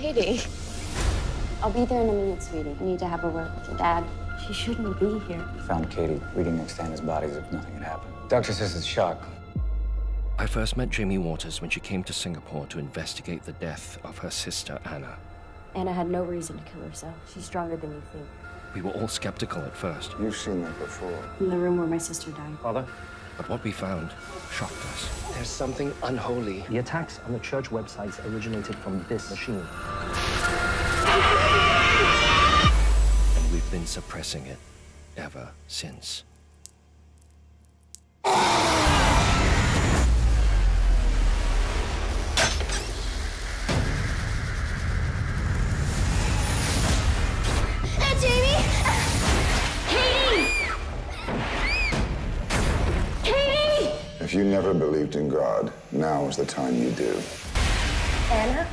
Katie. I'll be there in a minute, sweetie. I need to have a word with your dad. She shouldn't be here. Found Katie reading next to Anna's body as if nothing had happened. Doctor says it's shock. I first met Jamie Waters when she came to Singapore to investigate the death of her sister, Anna. Anna had no reason to kill herself. She's stronger than you think. We were all skeptical at first, You've seen that before. In the room where my sister died. Father, but what we found shocked us. there's something unholy. The attacks on the church websites originated from this machine. And we've been suppressing it ever since. If you never believed in God, now is the time you do. Anna?